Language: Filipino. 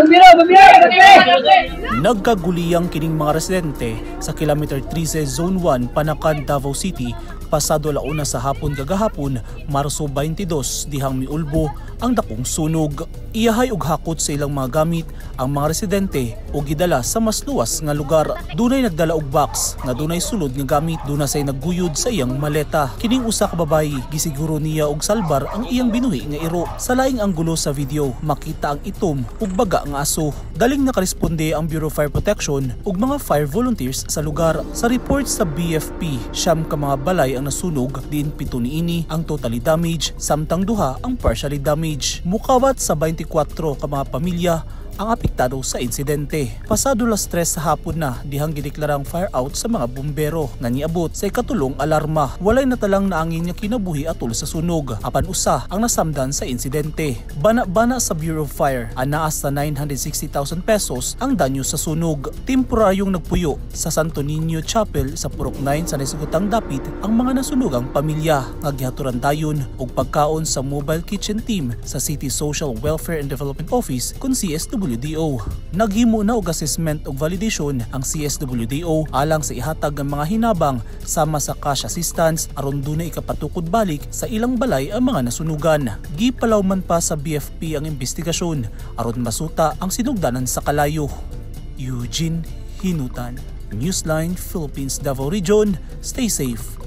Bambira! Bambira! Nagkaguliyang kining mga residente sa kilometer 13 Zone 1 Panakan, Davao City pasado launa sa hapon kagahapon Marso 22 dihang miulbo ang dakong sunog. Iyahay og hakot sa ilang mga gamit ang mga residente o gidala sa mas luwas nga lugar. Dunay nagdala og box nga dunay sulod nga gamit duna say nagguyod sa iyang maleta. Kining usa ka babayi gisiguro niya og salbar ang iyang binuhi nga iro. Sa laing anggulo sa video makita ang itom ug baga nga aso. Daling nakaresponde ang Bureau of Fire Protection ug mga fire volunteers sa lugar. Sa report sa BFP, siyam ka mga balay ang nasunog, diin pito niini ang totally damage, samtang duha ang partially damage. Mukawat sa 24 ka mga pamilya ang apektado sa insidente. Pasado las 3 sa hapon na dihang gideklarang fire out sa mga bumbero nga niabot sa ikatulong alarma. Walay natalang naangin nga kinabuhi atol sa sunog. Apan usa ang nasamdan sa insidente. Bana-bana sa Bureau of Fire, anaas sa 960,000 pesos ang danyo sa sunog. Temporaryong nagpuyo sa Santo Niño Chapel sa Purok 9 sa Naisugutang Dapit ang mga nasunugang pamilya nga gihaturan dayon og pagkaon sa mobile kitchen team sa City Social Welfare and Development Office kun CSW CSWDO. Naghimo na og assessment ug validation ang CSWDO alang sa ihatag ng mga hinabang sama sa cash assistance aron dunay ikapatukod balik sa ilang balay ang mga nasunugan. Gipalaw man pa sa BFP ang investigasyon aron masuta ang sinugdanan sa kalayo. Eugene Hinutan, Newsline Philippines Davao Region, stay safe